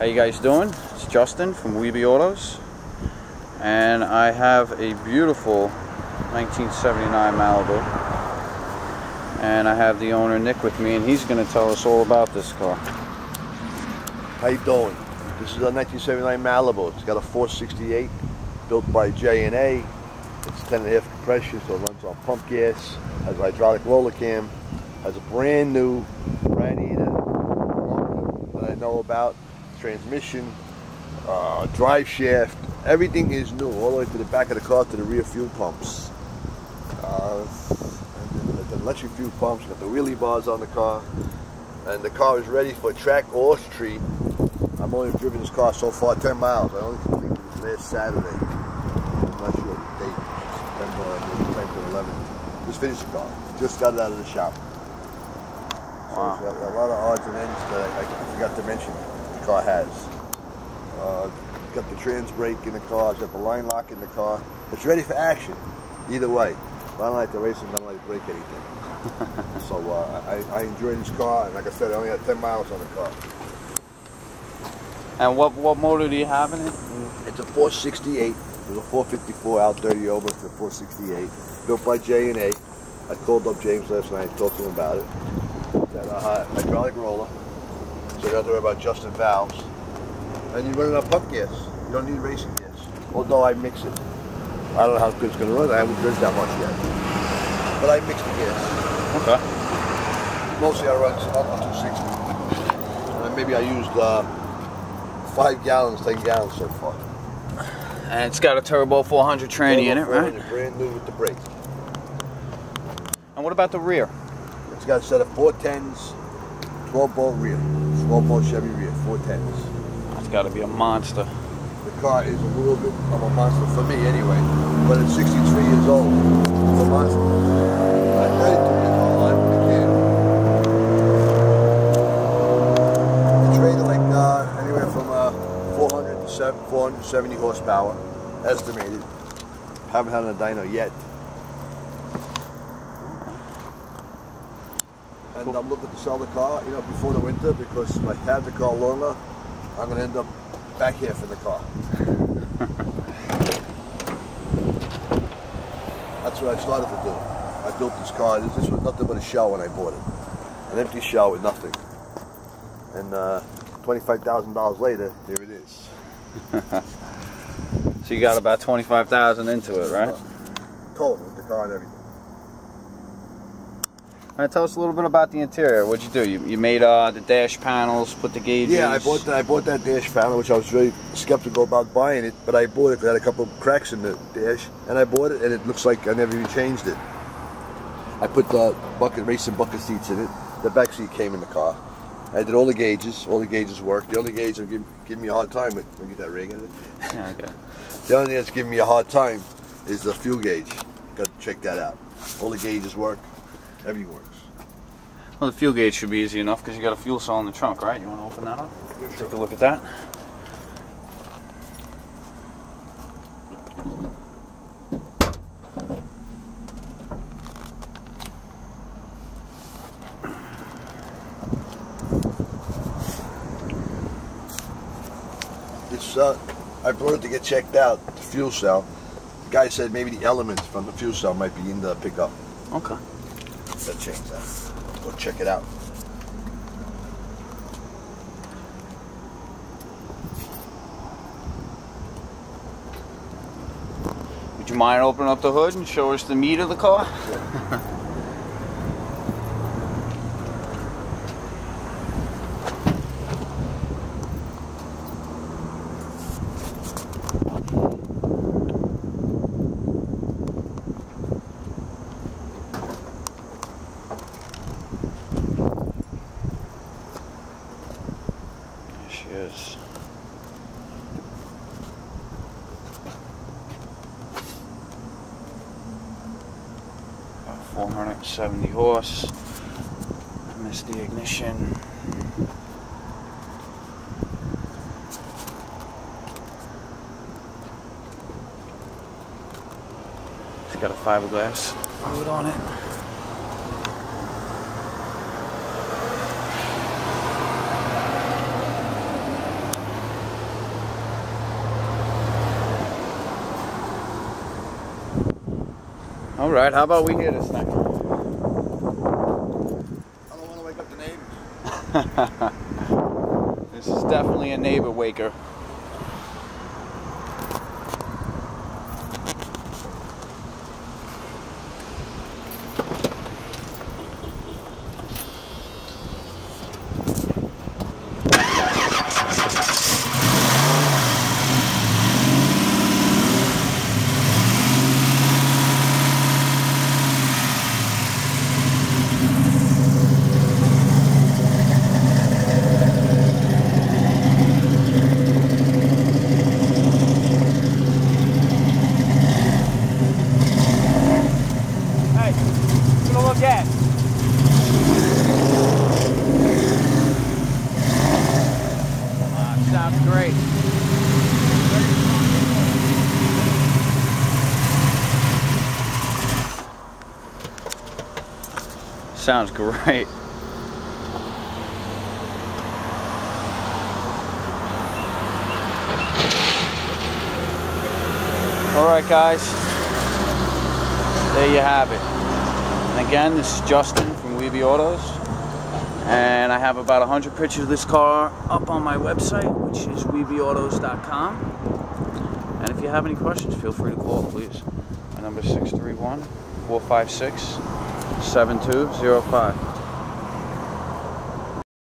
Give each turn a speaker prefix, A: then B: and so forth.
A: How you guys doing? It's Justin from WeBe Autos and I have a beautiful 1979 Malibu and I have the owner Nick with me and he's going to tell us all about this car.
B: How you doing? This is a 1979 Malibu. It's got a 468 built by J&A. It's 10 and a half compression so it runs on pump gas, has a hydraulic roller cam, has a brand new radiator that I know about, transmission, uh, drive shaft, everything is new, all the way to the back of the car to the rear fuel pumps. Uh, the, electric fuel pumps, got the wheelie bars on the car, and the car is ready for track or street. I'm only driven this car so far 10 miles. I only completed this last Saturday. I'm not sure the date, September 10th or 11th. Just finished the car. Just got it out of the shop.
A: Wow.
B: So a lot of odds and ends that I, I forgot to mention car has. Uh, got the trans brake in the car, it's got the line lock in the car. It's ready for action, either way. But I don't like to race and I don't like to break anything. so uh, I, I enjoy this car, and like I said, I only had 10 miles on the car.
A: And what what motor do you have in it?
B: It's a 468. There's a 454 out 30 over to 468. Built by J&A. I called up James last night, talked to him about it. Got a hydraulic roller. So you don't have to worry about adjusting valves. And you run it on pump gas. You don't need racing gas. Although I mix it. I don't know how good it's going to run. I haven't driven that much yet. But I mix the gas.
A: Okay.
B: Mostly I run up to 260. And maybe I used uh, 5 gallons, 10 gallons so far.
A: And it's got a turbo 400 tranny in it, right?
B: Brand new with the brake.
A: And what about the rear?
B: It's got a set of 410s, 12 bolt rear, 12 bolt Chevy rear, 410s.
A: It's got to be a monster.
B: The car is a little bit of a monster for me anyway, but at 63 years old, it's a monster. I'm 32 years old, I'm a kid. Like uh, anywhere from uh, 400 to 7, 470 horsepower, estimated. Haven't had a dyno yet. And I'm looking to sell the car, you know, before the winter because if I have the car longer, I'm going to end up back here for the car. That's what I started to do. I built this car. This was nothing but a shell when I bought it. An empty shell with nothing. And uh, $25,000 later, here it is.
A: So you got about 25,000 into it, right?
B: Total with the car and everything.
A: All right, tell us a little bit about the interior. What'd you do? You, you made uh, the dash panels, put the gauges.
B: Yeah, I bought that. I bought that dash panel, which I was very skeptical about buying it, but I bought it because it had a couple of cracks in the dash, and I bought it, and it looks like I never even changed it. I put the bucket racing bucket seats in it. The back seat came in the car. I did all the gauges. All the gauges worked. The only gauge that give, giving me a hard time with, let me get that ring in it.
A: Yeah, okay.
B: The only thing that's giving me a hard time is the fuel gauge. Got to check that out. All the gauges work. Everything works.
A: Well, the fuel gauge should be easy enough because you got a fuel cell in the trunk, right? You want to open that up?
B: Yeah,
A: Take a look at that.
B: It's uh, I brought it to get checked out. The fuel cell. The guy said maybe the elements from the fuel cell might be in the pickup.
A: Okay.
B: Let's change that. Go check it out.
A: Would you mind opening up the hood and show us the meat of the car? is. About 470 horse. I missed the ignition. It's got a fiberglass hood on it. All right, how about we hear this thing?
B: I don't want to wake up the neighbors.
A: this is definitely a neighbor waker. Look at. Ah, sounds great. Sounds great. All right, guys. There you have it. Again, this is Justin from WeBe Autos. And I have about 100 pictures of this car up on my website, which is webeautos.com. And if you have any questions, feel free to call, please. My number is 631 456 7205.